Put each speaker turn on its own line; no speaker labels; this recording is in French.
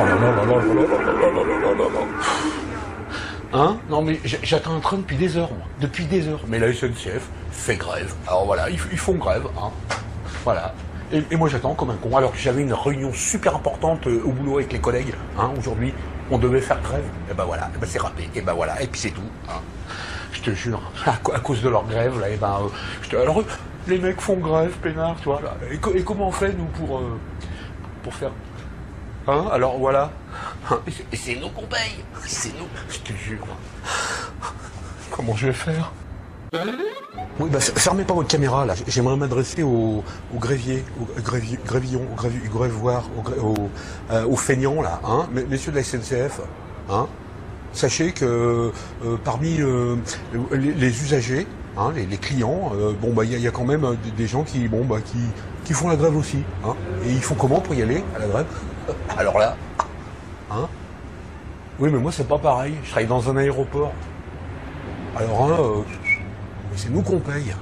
Oh là là là là là là là là Hein Non mais j'attends un train depuis des heures, moi. Depuis des heures. Mais la SNCF fait grève. Alors voilà, ils, ils font grève, hein. Voilà. Et, et moi j'attends comme un con, alors que j'avais une réunion super importante au boulot avec les collègues, hein, aujourd'hui. On devait faire grève. Et ben voilà, et ben c'est raté. Et ben voilà, et puis c'est tout. Hein. Je te jure, à, à, cause de leur grève, là, et ben, euh, je te... alors les mecs font grève, peinard, tu vois. Et, et, comment on fait, nous, pour, euh, pour faire Hein Alors voilà. Et c'est- nous qu'on paye. C'est nous. Je te jure. Comment je vais faire? Oui, bah fermez pas votre caméra là. J'aimerais m'adresser aux, aux gréviers, aux grévi- grévillons, aux grévi- aux, gré- aux, euh, aux feignants là, hein, M- messieurs de la SNCF, hein. Sachez que euh, parmi euh, les, les usagers, Hein, les, clients, euh, bon bah, il y, a quand même euh, des gens bah, qui font la grève aussi. Hein. Et ils font comment pour y aller à la grève? Euh, alors là, hein Oui mais moi c'est pas pareil, je travaille dans un aéroport. Alors hein, c'est nous qu'on paye.